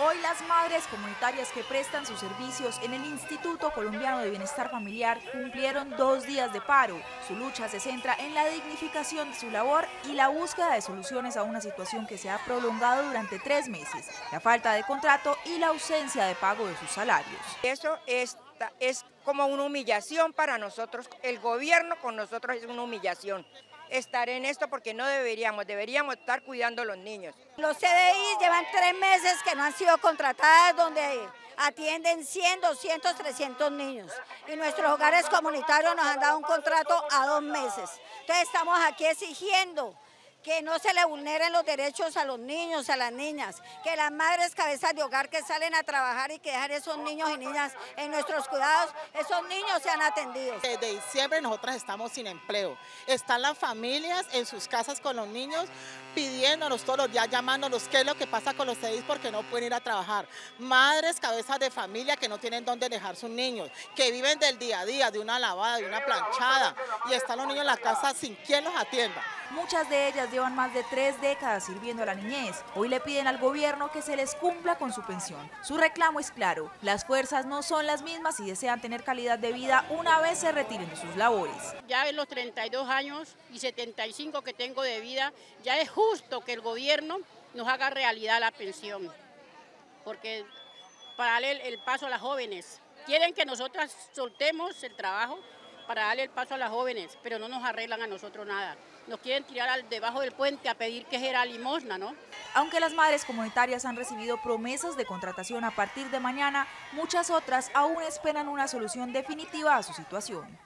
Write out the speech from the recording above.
Hoy las madres comunitarias que prestan sus servicios en el Instituto Colombiano de Bienestar Familiar cumplieron dos días de paro. Su lucha se centra en la dignificación de su labor y la búsqueda de soluciones a una situación que se ha prolongado durante tres meses, la falta de contrato y la ausencia de pago de sus salarios. Eso es, es como una humillación para nosotros, el gobierno con nosotros es una humillación estar en esto porque no deberíamos, deberíamos estar cuidando a los niños. Los CDI llevan tres meses que no han sido contratadas donde atienden 100, 200, 300 niños y nuestros hogares comunitarios nos han dado un contrato a dos meses. Entonces estamos aquí exigiendo que no se le vulneren los derechos a los niños, a las niñas, que las madres cabezas de hogar que salen a trabajar y que dejan esos niños y niñas en nuestros cuidados, esos niños sean atendidos. Desde diciembre nosotras estamos sin empleo. Están las familias en sus casas con los niños pidiéndonos todos los días, llamándonos qué es lo que pasa con los CDIs porque no pueden ir a trabajar. Madres, cabezas de familia que no tienen dónde dejar sus niños, que viven del día a día, de una lavada, de una planchada, y están los niños en la casa sin quien los atienda. Muchas de ellas llevan más de tres décadas sirviendo a la niñez. Hoy le piden al gobierno que se les cumpla con su pensión. Su reclamo es claro, las fuerzas no son las mismas y desean tener calidad de vida una vez se retiren de sus labores. Ya en los 32 años y 75 que tengo de vida, ya es justo que el gobierno nos haga realidad la pensión, porque para darle el paso a las jóvenes, quieren que nosotras soltemos el trabajo para darle el paso a las jóvenes, pero no nos arreglan a nosotros nada. Nos quieren tirar al debajo del puente a pedir que era limosna, ¿no? Aunque las madres comunitarias han recibido promesas de contratación a partir de mañana, muchas otras aún esperan una solución definitiva a su situación.